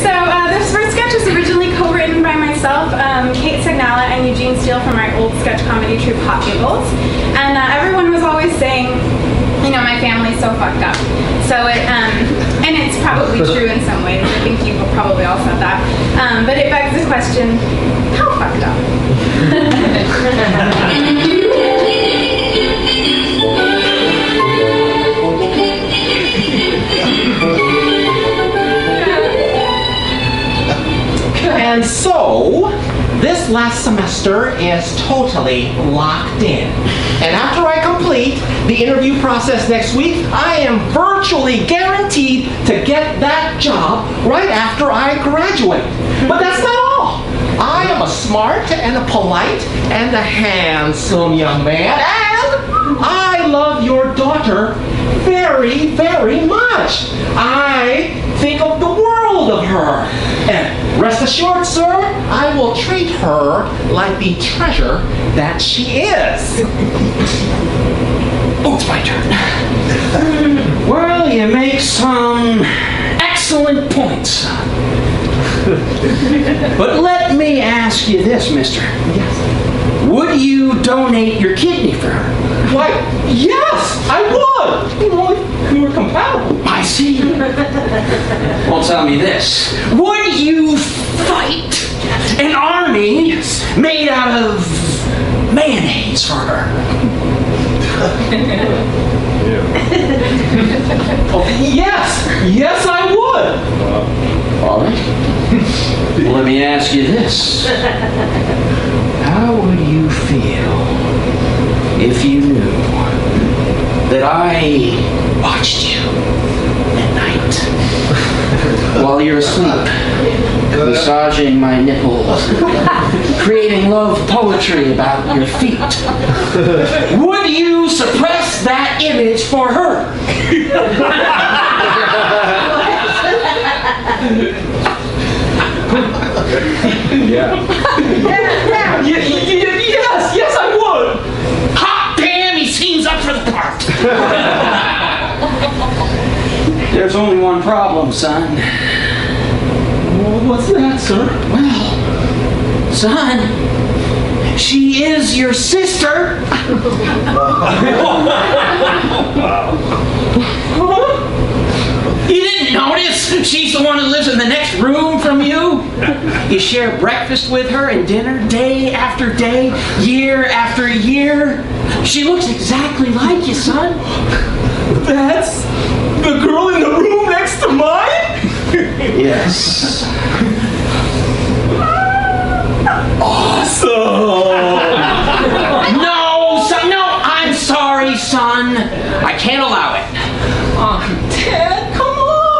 So uh, this first sketch is originally co-written by myself, um, Kate Signala, and Eugene Steele from my old sketch comedy troupe Hot Giggles. And uh, everyone was always saying, you know, my family's so fucked up. So it, um, and it's probably true in some ways. I think you probably all said that. Um, but it begs the question, how fucked up? this last semester is totally locked in. And after I complete the interview process next week, I am virtually guaranteed to get that job right after I graduate. But that's not all. I am a smart and a polite and a handsome young man, and I love your daughter very, very much. I think of the world of her. And rest assured, sir, I will treat her like the treasure that she is. oh, it's my turn. Well, you make some excellent points, but let me ask you this, mister. Yes. Would you donate your kidney for her? Why, yes, I would. You know, if we were compatible. I see. well, tell me this. Would you fight an army made out of mayonnaise for her? Oh, yes, yes, I would. All right. well, let me ask you this. If you knew that I watched you at night while you're asleep, massaging my nipples, creating love poetry about your feet? Would you suppress that image for her? Y- There's only one problem, son. Well, What's that, sir? Well, son, she is your sister. You didn't notice? She's the one who lives in the next room from you. You share breakfast with her and dinner day after day, year after year. She looks exactly like you, son. That's the girl in the room next to mine? Yes. Awesome. No, son, no, I'm sorry, son. I can't allow it. Come on.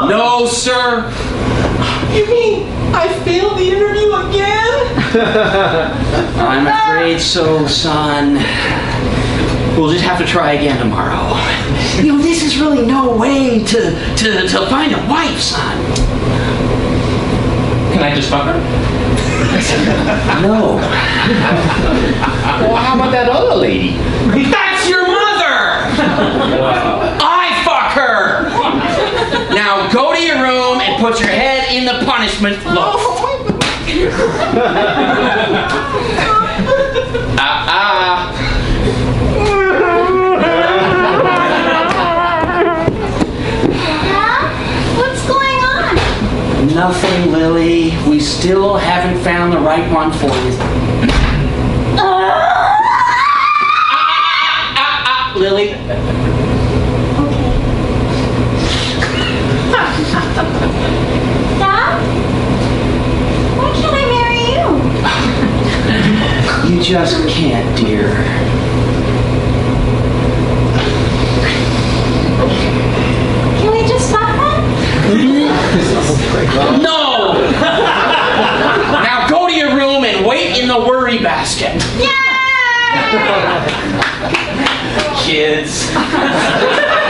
No, sir. You mean I failed the interview again? I'm afraid so, son. We'll just have to try again tomorrow. You know, this is really no way to, to, to find a wife, son. Can I just fuck her? No. Well, how about that other lady? That's your mother! I fuck her! Now go to your room and put your head in the punishment loaf. Ah ah. Huh? What's going on? Nothing, Lily. We still haven't found the right one for you. Ah, ah, Lily. Dad? Why can't I marry you? You just can't, dear. Can we just fuck then? No! now go to your room and wait in the worry basket. Yay! Kids.